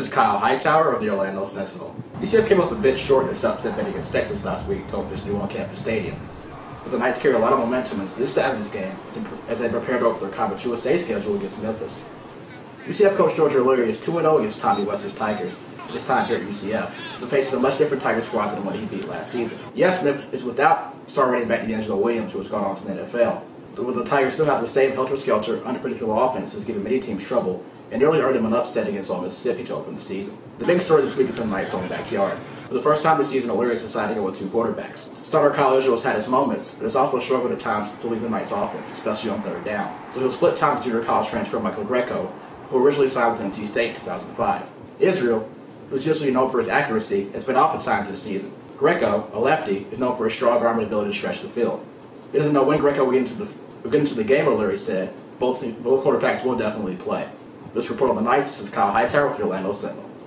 is Kyle Hightower of the Orlando Sentinel. UCF came up a bit short in its upset bet against Texas last week to open this new on-campus stadium. But the Knights carry a lot of momentum into this Saturday's game as they prepare to open their Conference USA schedule against Memphis. UCF coach George O'Leary is 2-0 against Tommy West's Tigers, this time here at UCF, but faces a much different Tiger squad than the one he beat last season. Yes, Memphis is without star running back DeAngelo Williams, who has gone on to the NFL, but the Tigers still have the same helter-skelter, unpredictable offense has given many teams trouble, and nearly earned them an upset against All Mississippi to open the season. The big story this week is the Knights' own backyard. For the first time this season, O'Leary has decided to go with two quarterbacks. Starter Kyle Israel has had his moments, but has also struggled at times to lead the Knights' offense, especially on third down. So he'll split time with junior college transfer Michael Greco, who originally signed with NC State in 2005. Israel, who's usually known for his accuracy, has been off at times this season. Greco, a lefty, is known for his strong arm and ability to stretch the field. He doesn't know when Greco will get into the, get into the game, O'Leary said. Both, both quarterbacks will definitely play. This report on the Knights, this is Kyle Hightower with the Orlando Sentinel.